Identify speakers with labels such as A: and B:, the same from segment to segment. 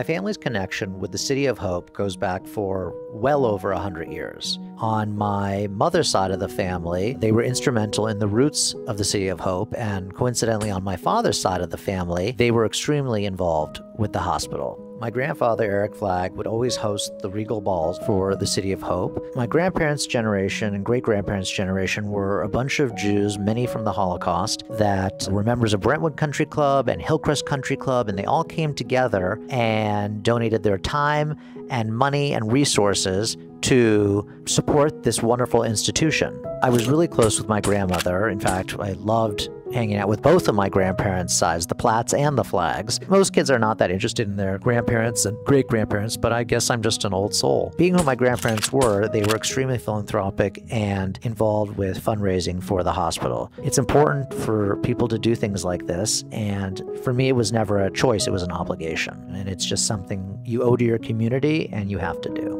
A: My family's connection with the City of Hope goes back for well over 100 years. On my mother's side of the family, they were instrumental in the roots of the City of Hope, and coincidentally, on my father's side of the family, they were extremely involved with the hospital. My grandfather, Eric Flagg, would always host the Regal Balls for the City of Hope. My grandparents' generation and great grandparents' generation were a bunch of Jews, many from the Holocaust, that were members of Brentwood Country Club and Hillcrest Country Club, and they all came together and donated their time and money and resources to support this wonderful institution. I was really close with my grandmother. In fact, I loved hanging out with both of my grandparents' sides, the Platts and the Flaggs. Most kids are not that interested in their grandparents and great grandparents, but I guess I'm just an old soul. Being who my grandparents were, they were extremely philanthropic and involved with fundraising for the hospital. It's important for people to do things like this, and for me, it was never a choice, it was an obligation. And it's just something you owe to your community and you have to do.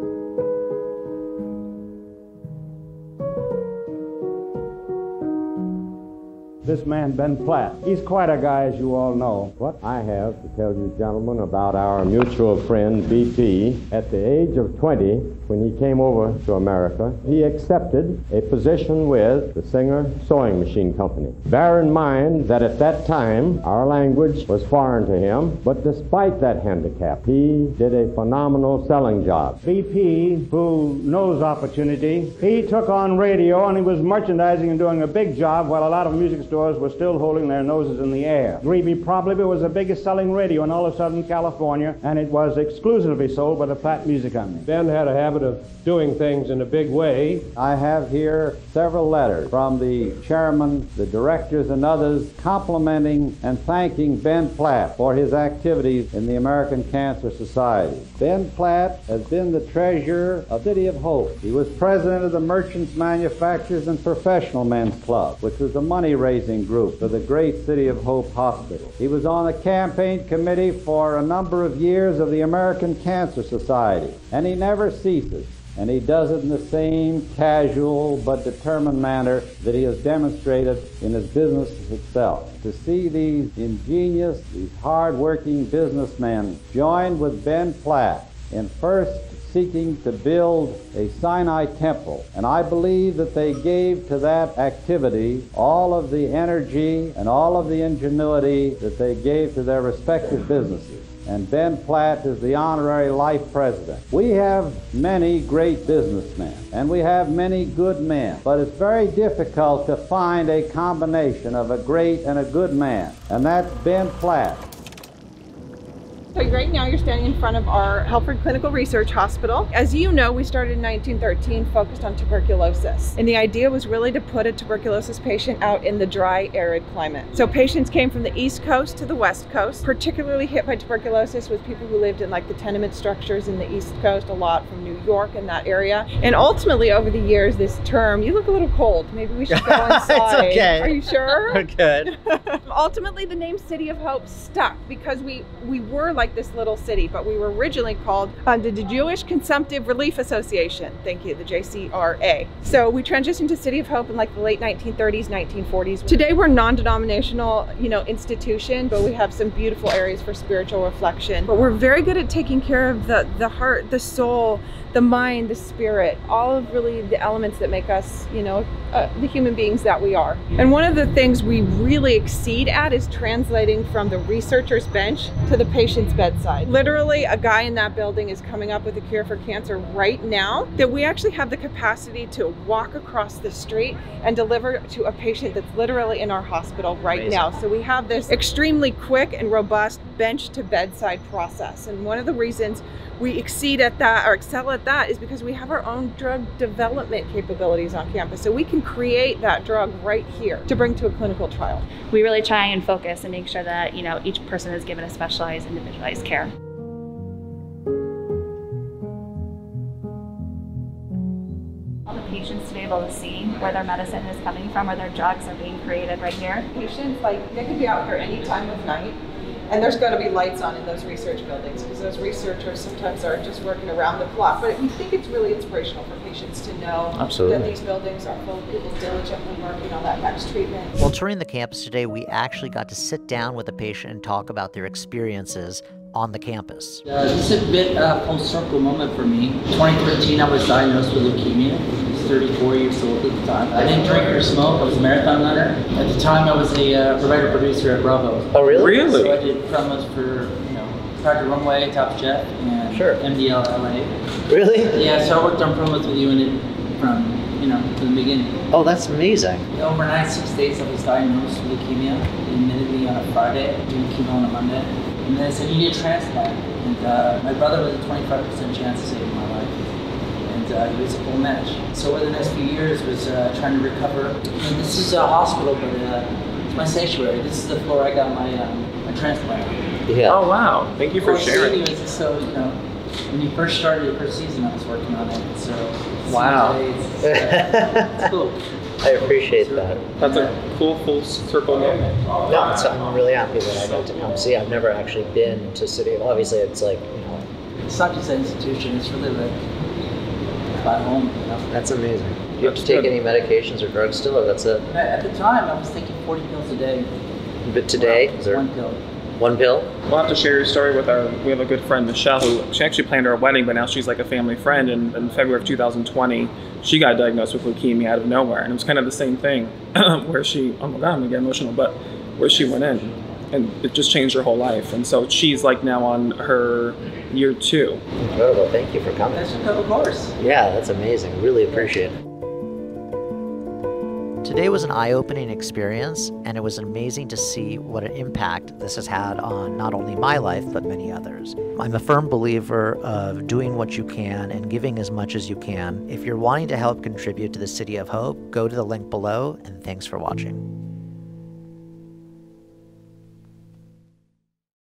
B: This man, Ben Platt. He's quite a guy, as you all know.
C: What I have to tell you, gentlemen, about our mutual friend, BP, at the age of 20, when he came over to America, he accepted a position with the Singer Sewing Machine Company. Bear in mind that at that time, our language was foreign to him, but despite that handicap, he did a phenomenal selling job.
B: BP, who knows opportunity, he took on radio and he was merchandising and doing a big job while a lot of music stores stores were still holding their noses in the air. Greeby probably was the biggest selling radio in all of Southern California, and it was exclusively sold by the Platt Music Company.
D: Ben had a habit of doing things in a big way.
E: I have here several letters from the chairman, the directors, and others complimenting and thanking Ben Platt for his activities in the American Cancer Society. Ben Platt has been the treasurer of City of Hope. He was president of the Merchants, Manufacturers, and Professional Men's Club, which was a money raising group for the great City of Hope Hospital. He was on the campaign committee for a number of years of the American Cancer Society, and he never ceases. And he does it in the same casual but determined manner that he has demonstrated in his business itself. To see these ingenious, these hard-working businessmen joined with Ben Platt in first seeking to build a Sinai temple. And I believe that they gave to that activity all of the energy and all of the ingenuity that they gave to their respective businesses. And Ben Platt is the honorary life president. We have many great businessmen and we have many good men, but it's very difficult to find a combination of a great and a good man, and that's Ben Platt.
F: So right now you're standing in front of our Helford Clinical Research Hospital. As you know, we started in 1913 focused on tuberculosis. And the idea was really to put a tuberculosis patient out in the dry, arid climate. So patients came from the East Coast to the West Coast. Particularly hit by tuberculosis was people who lived in like the tenement structures in the East Coast, a lot from New York and that area. And ultimately over the years, this term, you look a little cold. Maybe we should go inside.
A: it's okay.
F: Are you sure?
A: We're good.
F: ultimately, the name City of Hope stuck because we, we were like this little city, but we were originally called uh, the Jewish Consumptive Relief Association. Thank you, the JCRA. So we transitioned to City of Hope in like the late 1930s, 1940s. Today we're non-denominational, you know, institution, but we have some beautiful areas for spiritual reflection. But we're very good at taking care of the the heart, the soul, the mind, the spirit, all of really the elements that make us, you know, uh, the human beings that we are. And one of the things we really exceed at is translating from the researcher's bench to the patient's bedside. Literally, a guy in that building is coming up with a cure for cancer right now that we actually have the capacity to walk across the street and deliver to a patient that's literally in our hospital right Amazing. now. So we have this extremely quick and robust bench to bedside process. And one of the reasons we exceed at that or excel at that is because we have our own drug development capabilities on campus. So we can create that drug right here to bring to a clinical trial.
G: We really try and focus and make sure that, you know, each person is given a specialized, individualized care. All the patients to be able to see where their medicine is coming from, where their drugs are being created right here.
F: Patients, like, they could be out here any time of night and there's going to be lights on in those research buildings because those researchers sometimes are just working around the clock. But we think it's really inspirational for patients to know
A: Absolutely.
F: that these buildings are full of people diligently working on that next treatment.
A: While touring the campus today, we actually got to sit down with a patient and talk about their experiences on the campus.
H: Uh, this is a bit of uh, full circle moment for me. 2013, I was diagnosed with leukemia. I 34 years old at the time. I didn't drink or smoke. I was a marathon runner. At the time, I was a uh, writer producer at Bravo.
A: Oh, really?
I: Really?
H: So I did promos for you know Project Runway, Top Chef, and
A: Sure.
H: MDL LA.
A: Really?
H: Yeah, so I worked on promos with you and it from you know from the beginning.
A: Oh, that's amazing.
H: Overnight, six days, I was diagnosed with leukemia. They admitted me on a Friday, doing chemo on a Monday. And then they said, you need a transplant. And uh, my brother was a 25% chance to save my life. And uh, he was a full match. So over the next few years was uh, trying to recover. And this is a hospital, but uh, it's my sanctuary. This is the floor I got my, um, my transplant.
A: Yeah.
I: Oh wow! Thank you for
H: First
I: sharing.
H: season was so, you know, when you first started your first season, I was working on it. So
A: Wow.
H: It's, uh, it's cool.
A: I appreciate that.
I: That's a cool full circle moment.
A: No, it's, I'm really happy that I got to come see. I've never actually been to City. Obviously, it's like you know,
H: It's not just an institution, it's really like my home, you know.
A: that's amazing. Do you have to take any medications or drugs still, or that's it?
H: At the time, I was taking 40 pills a day.
A: But today, is there
H: One pill.
A: one pill?
I: We'll have to share your story with our. We have a good friend Michelle who she actually planned our wedding, but now she's like a family friend. And in February of 2020, she got diagnosed with leukemia out of nowhere, and it was kind of the same thing, where she. Oh my god, I'm gonna get emotional, but where she went in, and it just changed her whole life. And so she's like now on her year two.
A: Incredible. Thank you for coming.
H: That's of course.
A: Yeah, that's amazing. Really appreciate it. Today was an eye opening experience, and it was amazing to see what an impact this has had on not only my life, but many others. I'm a firm believer of doing what you can and giving as much as you can. If you're wanting to help contribute to the City of Hope, go to the link below, and thanks for watching.